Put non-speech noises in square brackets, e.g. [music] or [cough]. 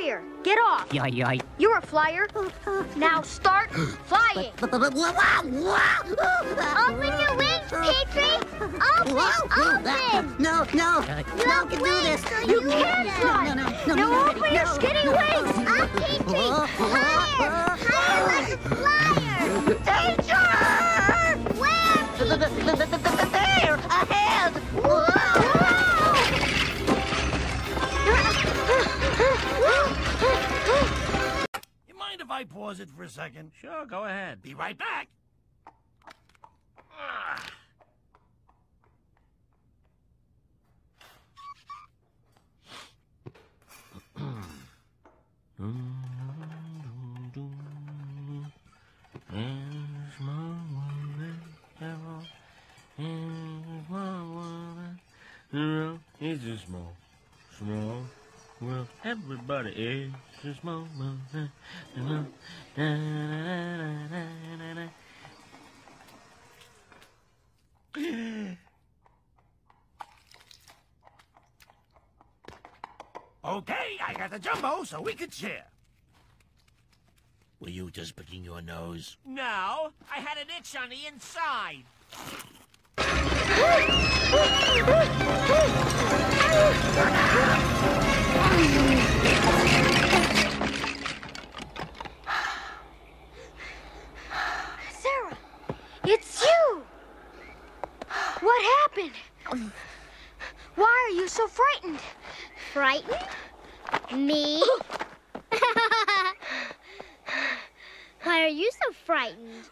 warrior. Get off. Yoy, yoy. You're a flyer. Now start [gasps] flying. Open your wings, Petrie! Open! Open! No, no, no, can do this. You can fly. No, no, no, Now no, open your skinny wings. Up, ah, Petrie! Higher! Higher like a flyer! Danger! Where, There, if I pause it for a second? Sure, go ahead. Be right back. Ah. [clears throat] It's a small, small world. Everybody is a small world. Okay, I got the jumbo, so we could share. Were you just picking your nose? No, I had an itch on the inside. [laughs] What happened? Why are you so frightened? Frightened? Me? [gasps] [laughs] Why are you so frightened?